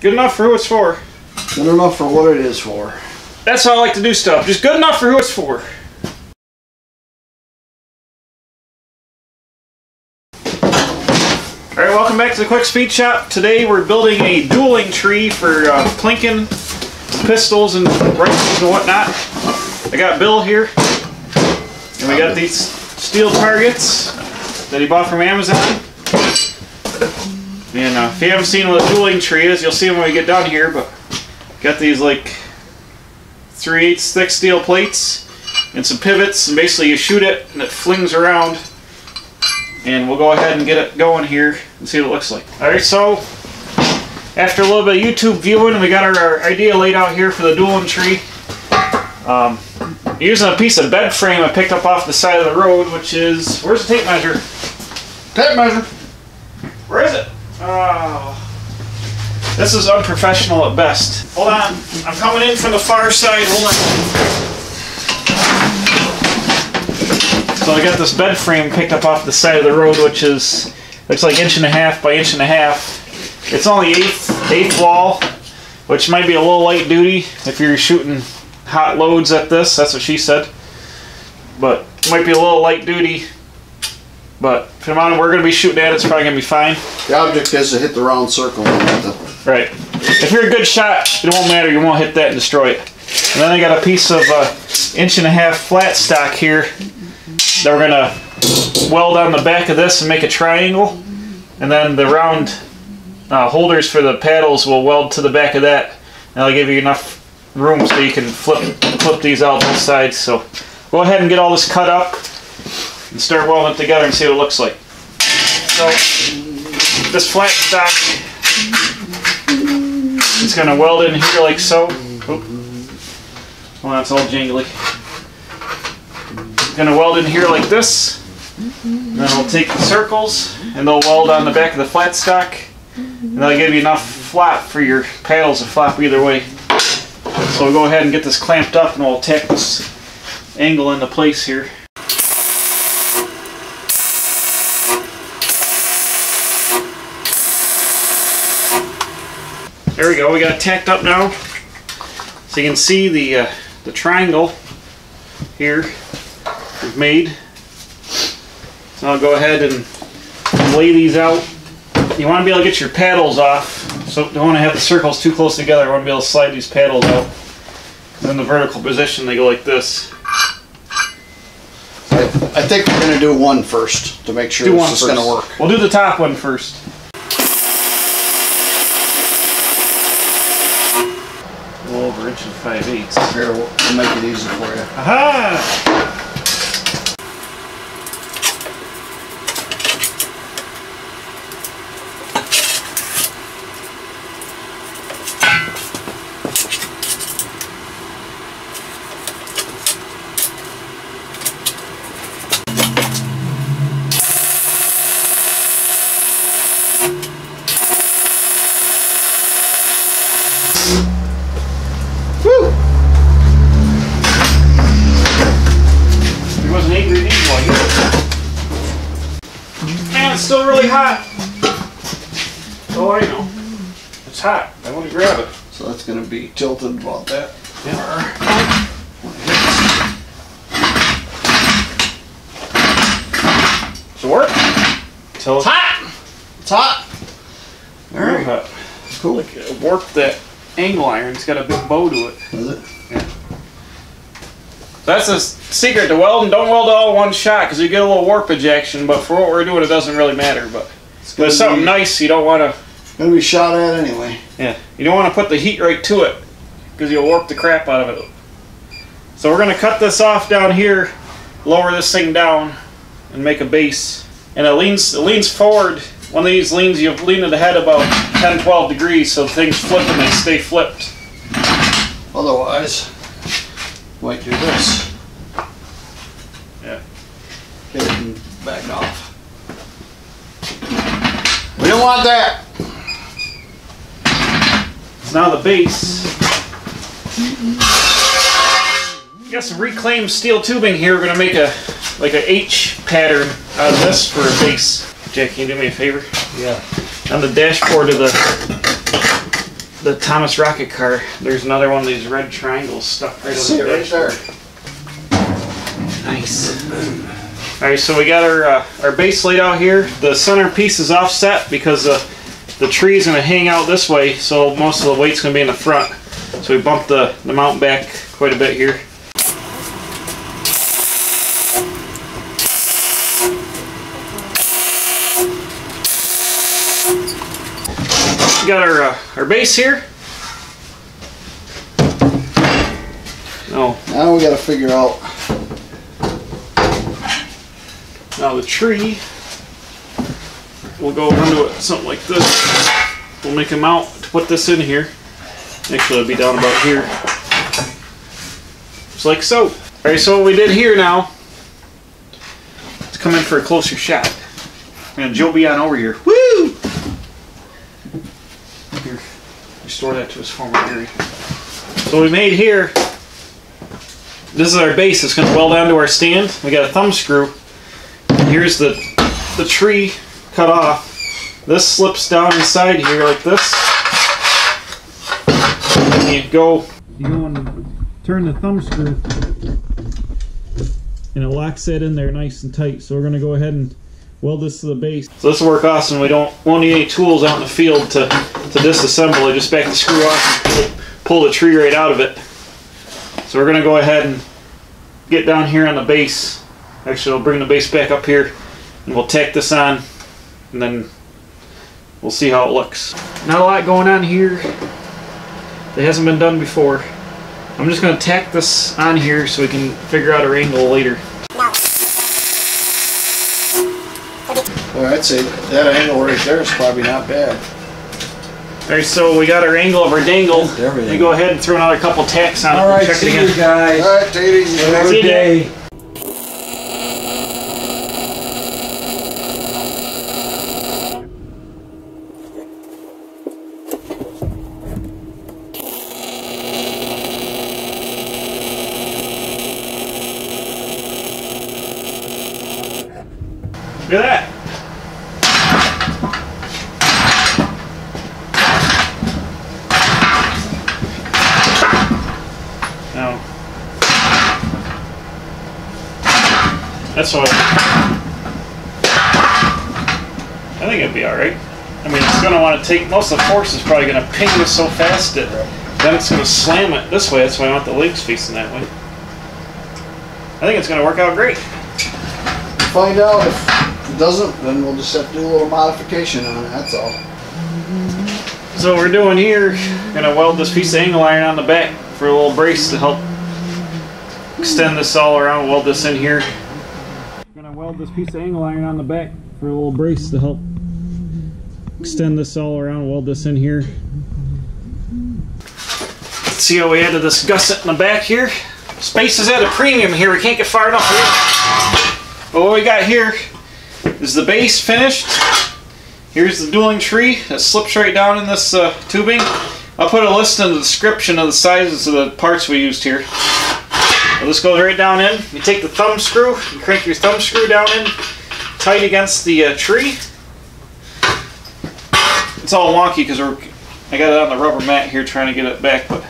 Good enough for who it's for. Good enough for what it is for. That's how I like to do stuff. Just good enough for who it's for. Alright, welcome back to the Quick Speed Shop. Today we're building a dueling tree for uh, plinking pistols and rifles and whatnot. I got Bill here. And we got these steel targets that he bought from Amazon. And uh, if you haven't seen what a dueling tree is, you'll see them when we get down here, but got these like 3 8 thick steel plates and some pivots, and basically you shoot it and it flings around. And we'll go ahead and get it going here and see what it looks like. Alright, so after a little bit of YouTube viewing, we got our, our idea laid out here for the dueling tree. Um, using a piece of bed frame I picked up off the side of the road, which is, where's the tape measure? Tape measure. Where is it? Oh. This is unprofessional at best. Hold on. I'm coming in from the far side. Hold on. So I got this bed frame picked up off the side of the road, which is looks like inch and a half by inch and a half. It's only eighth eighth wall, which might be a little light duty if you're shooting hot loads at this. That's what she said. But might be a little light duty. But for the amount we're going to be shooting at, it. it's probably going to be fine. The object is to hit the round circle. Right. If you're a good shot, it won't matter. You won't hit that and destroy it. And then I got a piece of uh, inch and a half flat stock here that we're gonna weld on the back of this and make a triangle. And then the round uh, holders for the paddles will weld to the back of that. And that'll give you enough room so you can flip flip these out both sides. So go ahead and get all this cut up and start welding it together and see what it looks like. So this flat stock it's gonna weld in here like so. Oop. Well, that's all jingly. Gonna weld in here like this. And then we'll take the circles and they'll weld on the back of the flat stock. And that'll give you enough flap for your paddles to flap either way. So we'll go ahead and get this clamped up and we'll tack this angle into place here. There we go, we got it tacked up now. So you can see the, uh, the triangle here we've made. So I'll go ahead and lay these out. You want to be able to get your paddles off, so don't want to have the circles too close together. You want to be able to slide these paddles out. In the vertical position, they go like this. I, I think we're gonna do one first to make sure Do this is gonna work. We'll do the top one first. A little over inch and five eighths. Here, we'll make it easy for you. Aha! Woo! He wasn't angry at these while Man, it's still really hot. Oh, I know. It's hot. I want to grab it. So that's gonna be tilted about that. Yeah. Does it work? Till it's hot! It's hot! Very Alright, hot. cool. Like uh, it warped that angle iron. It's got a big bow to it. Is it? That's the secret to welding. Don't weld all one shot because you get a little warp ejection. But for what we're doing, it doesn't really matter. But It's if something be, nice, you don't want to. gonna be shot at anyway. Yeah, you don't want to put the heat right to it because you'll warp the crap out of it. So we're gonna cut this off down here, lower this thing down, and make a base. And it leans it leans forward. One of these leans you lean it ahead about 10, 12 degrees so things flip and they stay flipped. Otherwise, might do this. Yeah. Hit it and back off. We don't want that. It's now the base. Got some reclaimed steel tubing here. We're gonna make a like a H pattern out of this for a base. Jack, can you do me a favor? Yeah. On the dashboard of the the Thomas rocket car, there's another one of these red triangles stuck right See the it right there. Nice. All right, so we got our uh, our base laid out here. The center piece is offset because the the tree is going to hang out this way, so most of the weight's going to be in the front. So we bumped the the mount back quite a bit here. Got our uh, our base here. Oh, Now we gotta figure out. Now the tree, we'll go into it something like this. We'll make a mount to put this in here. Actually, it'll be down about here. Just like so. Alright, so what we did here now, let's come in for a closer shot. And Joe be on over here. Woo! Here, restore that to its former area. So we made here, this is our base. It's going to weld onto our stand. We got a thumb screw here's the the tree cut off. This slips down inside here like this. And you go you go and turn the thumb screw and it locks that in there nice and tight. So we're gonna go ahead and weld this to the base. So this will work awesome. We don't won't need any tools out in the field to, to disassemble it. Just back the screw off and pull, pull the tree right out of it. So we're gonna go ahead and get down here on the base Actually, I'll bring the base back up here and we'll tack this on and then we'll see how it looks. Not a lot going on here that hasn't been done before. I'm just going to tack this on here so we can figure out our angle later. Well, I'd say that angle right there is probably not bad. Alright, so we got our angle of our dangle. everything. We go ahead and throw another couple tacks on it. All and right, check see it you guys. All right, take it easy. Have a. See good ya. day. Look at that. Now, that's what I think it'd be all right. I mean, it's going to want to take most of the force is probably going to ping this so fast that then it's going to slam it this way. That's why I want the legs facing that way. I think it's going to work out great. Find out if it doesn't, then we'll just have to do a little modification on it. That's all. So what we're doing here, gonna weld this piece of angle iron on the back for a little brace to help extend this all around, weld this in here. Weld this piece of angle iron on the back for a little brace to help extend this all around, weld this in here. Let's see how we added this gusset in the back here. Space is at a premium here, we can't get far enough here. But what we got here is the base finished. Here's the dueling tree that slips right down in this uh, tubing. I'll put a list in the description of the sizes of the parts we used here. This goes right down in. You take the thumb screw, you crank your thumb screw down in, tight against the uh, tree. It's all wonky because I got it on the rubber mat here trying to get it back, but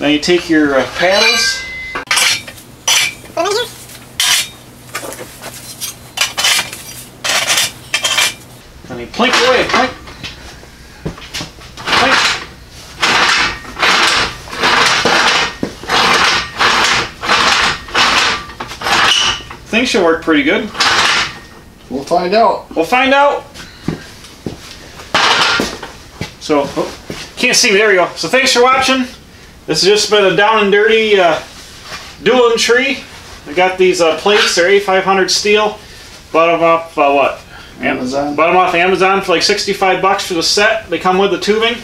then you take your uh, paddles. And you plink away. Plink. Things should work pretty good. We'll find out. We'll find out. So, oh, can't see me. There we go. So thanks for watching. This has just been a down and dirty uh, dueling tree. I got these uh, plates. They're AR500 steel. Bought them off uh, what? Amazon. Bought them off Amazon for like 65 bucks for the set. They come with the tubing.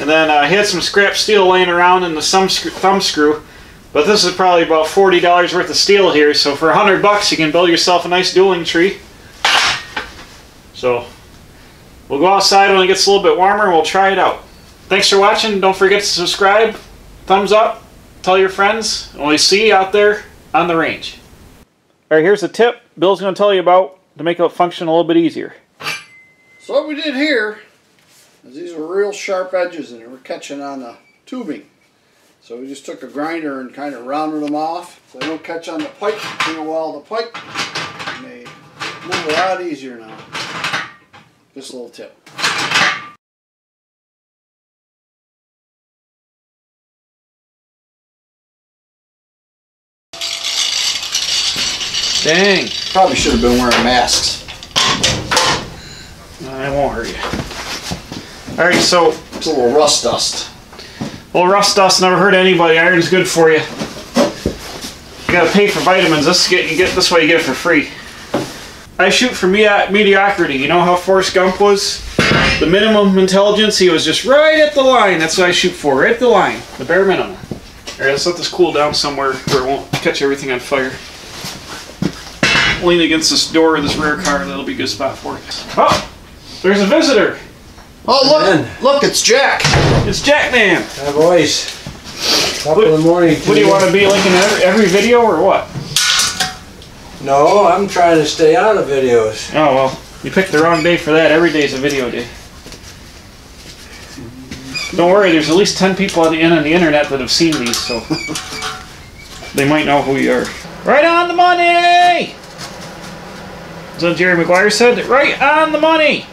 And then uh, I had some scrap steel laying around in the thumb screw, thumb screw. But this is probably about $40 worth of steel here. So for 100 bucks, you can build yourself a nice dueling tree. So we'll go outside when it gets a little bit warmer and we'll try it out. Thanks for watching. Don't forget to subscribe. Thumbs up. Tell your friends. And we'll see you out there on the range. All right, here's a tip Bill's going to tell you about to make it function a little bit easier. So what we did here is These are real sharp edges and they were catching on the tubing. So we just took a grinder and kind of rounded them off so they don't catch on the pipe. Clean a well the pipe. And they move a lot easier now. Just a little tip. Dang. Probably should have been wearing masks. I won't hurt you. All right, so It's a little rust dust. Well, rust dust never hurt anybody. Iron's good for you. You gotta pay for vitamins. This get you get this way you get it for free. I shoot for medi- mediocrity. You know how Forrest Gump was? The minimum intelligence. He was just right at the line. That's what I shoot for. Right at the line. The bare minimum. All right, let's let this cool down somewhere where it won't catch everything on fire. Lean against this door of this rear car. That'll be a good spot for it. Oh, there's a visitor. Oh Man. look! Look, it's Jack. It's Jackman. Hi, boys. Top of the morning. What do you want to be like in every, every video or what? No, I'm trying to stay out of videos. Oh well, you picked the wrong day for that. Every day's a video day. Don't worry, there's at least ten people on the end on the internet that have seen these, so they might know who you are. Right on the money. Is that Jerry Maguire said? Right on the money.